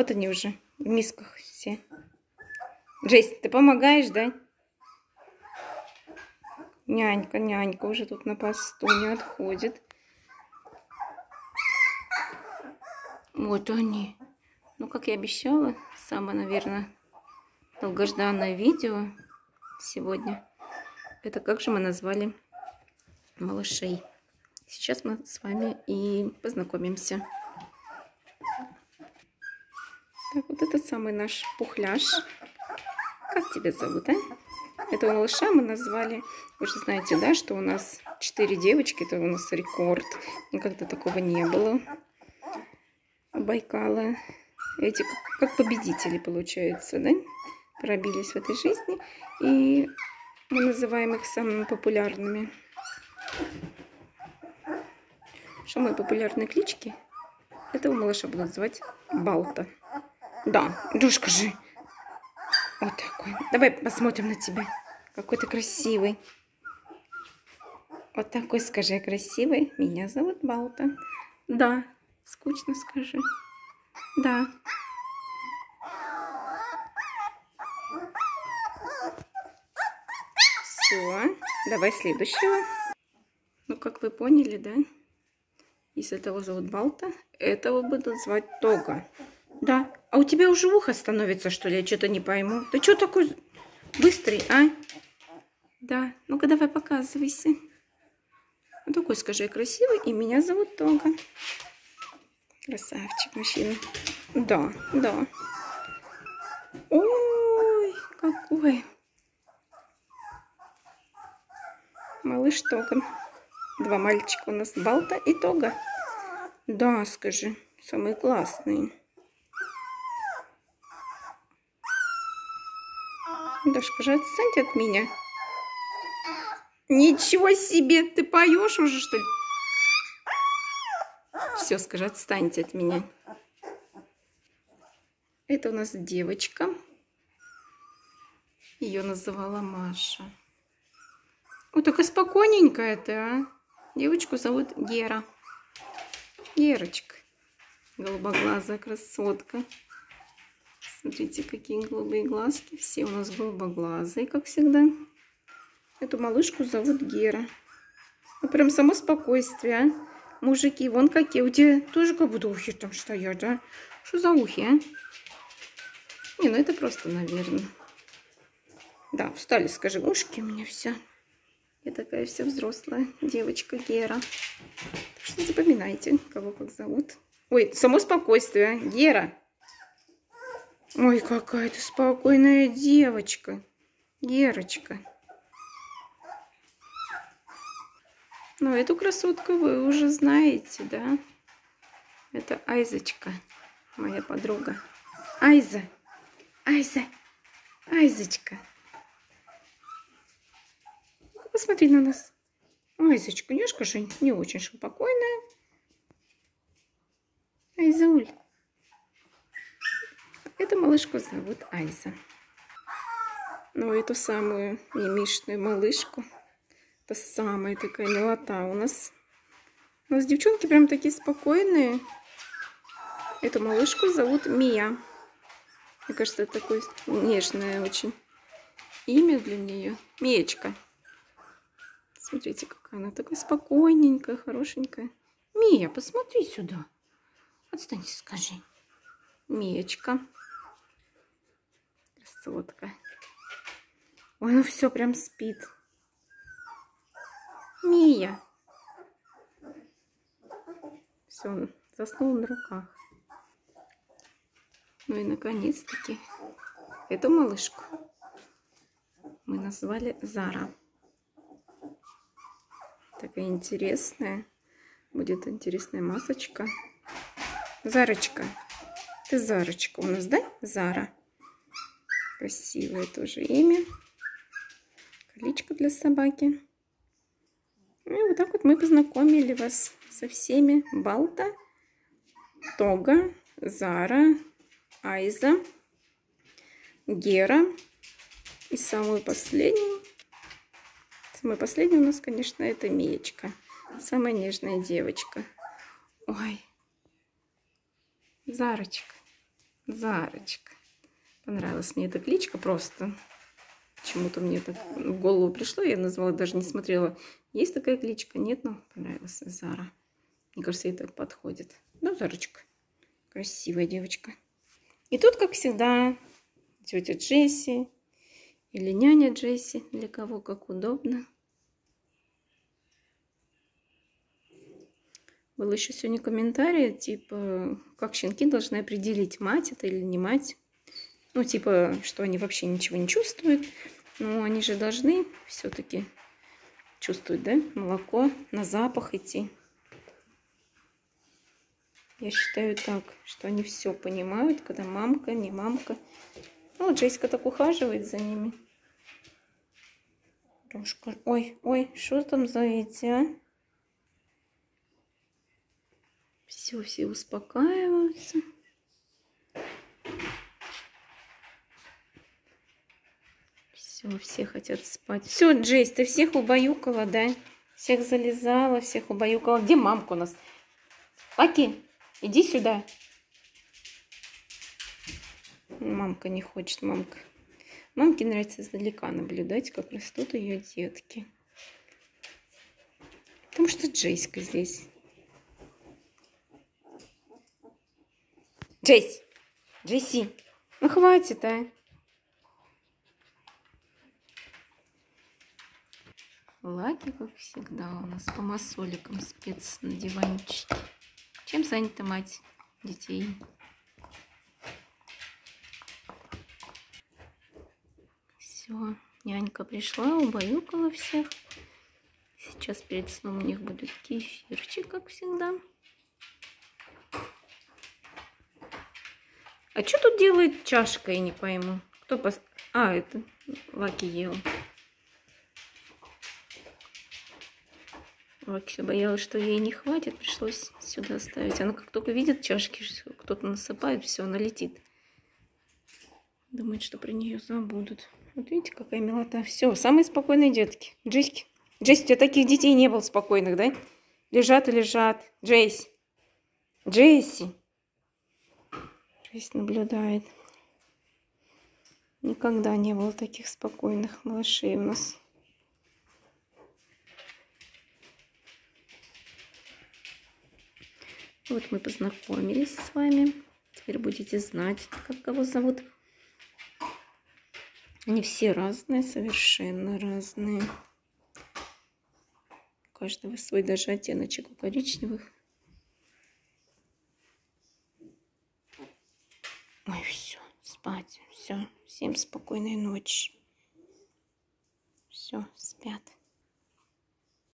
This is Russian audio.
Вот они уже в мисках все. Джейс, ты помогаешь, да? Нянька, нянька уже тут на посту не отходит. Вот они. Ну, как я обещала, самое, наверное, долгожданное видео сегодня. Это как же мы назвали малышей. Сейчас мы с вами и познакомимся. Так, вот этот самый наш пухляж. Как тебя зовут, а? Этого малыша мы назвали, вы же знаете, да, что у нас 4 девочки, это у нас рекорд. Никогда такого не было. Байкала. Эти как победители, получается, да? Пробились в этой жизни. И мы называем их самыми популярными. Самые популярные клички этого малыша будут звать Балта. Да, дружка же. Вот такой. Давай посмотрим на тебя. Какой ты красивый. Вот такой скажи, красивый. Меня зовут Балта. Да, скучно скажи. Да. Все, давай следующего. Ну, как вы поняли, да? Если этого зовут Балта, этого будут звать Тога. Да. А у тебя уже ухо становится, что ли? Я что-то не пойму. Ты что такой быстрый, а? Да. Ну-ка, давай показывайся. Ну, такой скажи, красивый. И меня зовут Тога. Красавчик мужчина. Да, да. Ой, какой. Малыш Тога. Два мальчика у нас, Балта и Тога. Да, скажи, самые классные. Дашка же отстаньте от меня. Ничего себе, ты поешь уже, что ли? Все, скажи, отстаньте от меня. Это у нас девочка. Ее называла Маша. Ой, такая спокойненькая ты, а. Девочку зовут Гера. Герочка. Голубоглазая красотка. Смотрите, какие голубые глазки. Все у нас голубоглазые, как всегда. Эту малышку зовут Гера. Ну, прям само спокойствие, а. Мужики, вон какие. У тебя тоже как будто ухи там стоят, а? Что за ухи, а? Не, ну это просто, наверное. Да, встали, скажи, ушки у меня все. Я такая вся взрослая девочка Гера. Так что запоминайте, кого как зовут. Ой, само спокойствие. Гера. Ой, какая ты спокойная девочка. Герочка. Ну, эту красотку вы уже знаете, да? Это Айзочка, моя подруга. Айза, Айза, Айзочка. Посмотри на нас. Айзочка, Нюшка же не очень спокойная. Айзауль. Малышку зовут Айза. Ну, эту самую мимишную малышку. Это самая такая милота у нас. У нас девчонки прям такие спокойные. Эту малышку зовут Мия. Мне кажется, это такое нежное очень имя для нее. Миечка. Смотрите, какая она такая спокойненькая, хорошенькая. Мия, посмотри сюда. Отстань, скажи. Миечка. Красотка. Ой, ну все, прям спит. Мия. Все, он заснул на руках. Ну и наконец-таки эту малышку мы назвали Зара такая интересная. Будет интересная масочка. Зарочка. Ты Зарочка у нас, да? Зара. Красивое тоже имя. Колечко для собаки. Ну и вот так вот мы познакомили вас со всеми. Балта, Тога, Зара, Айза, Гера. И самую последнюю Самая последняя у нас, конечно, это Миечка. Самая нежная девочка. Ой. Зарочка. Зарочка. Понравилась мне эта кличка просто. Почему-то мне так в голову пришло, я назвала, даже не смотрела, есть такая кличка, нет, но понравилась Зара. Мне кажется, ей так подходит. Да, Зарочка. Красивая девочка. И тут, как всегда, тетя Джесси или няня Джесси, для кого как удобно. Был еще сегодня комментарий, типа, как щенки должны определить, мать это или не мать. Ну, типа, что они вообще ничего не чувствуют. Но они же должны все-таки чувствовать, да, молоко, на запах идти. Я считаю так, что они все понимают, когда мамка, не мамка. Ну, вот Джессика так ухаживает за ними. Рожка. Ой, ой, что там за эти, а? Все, все успокаиваются. Все, все хотят спать. Все, Джейс, ты всех убаюкала, да? Всех залезала, всех убаюкала. Где мамка у нас? Паки, иди сюда. Мамка не хочет, мамка. Мамке нравится издалека наблюдать, как растут ее детки. Потому что Джейска здесь. Джейс! Джейси! Ну хватит, а! Лаки, как всегда, у нас по масоликам спец на диванчике. Чем занята мать детей? Все, нянька пришла, убаюкала всех. Сейчас перед сном у них будет кефирчик, как всегда. А что тут делает чашка, я не пойму. Кто пос... А, это Лаки ел. Все боялась, что ей не хватит, пришлось сюда ставить. Она как только видит чашки, кто-то насыпает, все, она летит. Думает, что про нее забудут. Вот видите, какая милота. Все, самые спокойные детки. Джейски. Джейси, у тебя таких детей не было спокойных, да? Лежат и лежат. Джейси. Джейси. Жизнь наблюдает. Никогда не было таких спокойных малышей у нас. Вот мы познакомились с вами. Теперь будете знать, как кого зовут. Они все разные, совершенно разные. У каждого свой даже оттеночек у коричневых. Ой, все, спать, все. Всем спокойной ночи. Все, спят.